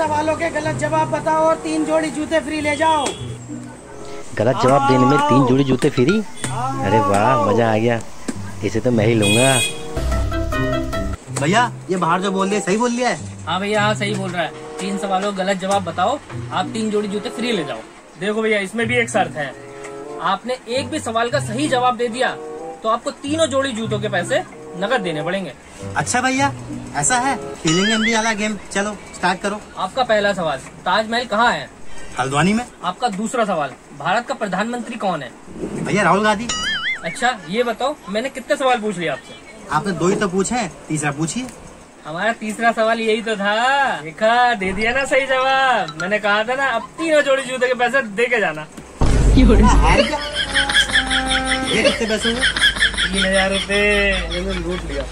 सवालों के गलत जवाब बताओ और तीन जोड़ी जूते फ्री ले जाओ। गलत जवाब देने में तीन जोड़ी जूते फ्री अरे वाह मज़ा आ गया। इसे तो मैं ही लूँगा। भैया ये बाहर जो बोल दिया सही बोल दिया है? हाँ भैया हाँ सही बोल रहा है। तीन सवालों का गलत जवाब बताओ। आप तीन जोड़ी जूते फ्री ले जाओ। देखो भैया इसमें भी एक शर्त है। आपने एक भी सवाल का सही जवाब दे दिया तो आपको तीनों जोड़ी जूतों के पैसे नकद देने पड़ेंगे। अच्छा भैया ऐसा है? खेलेंगे हम भी वाला गेम चलो स्टार्ट करो। आपका पहला सवाल ताजमहल कहाँ है? हल्द्वानी में। आपका दूसरा सवाल भारत का प्रधानमंत्री कौन है? भैया राहुल गांधी। अच्छा ये बताओ मैंने कितने सवाल पूछ लिया आपसे? आपने दो ही तो पूछे हैं तीसरा पूछिए। हमारा तीसरा सवाल यही तो था। देखा दे दिया ना सही जवाब। मैंने कहा था ना अब तीनों जोड़ी जूते के पैसे दे के जाना। ये कितने पैसे हुए? तीन हज़ार रूपए लूट लिया।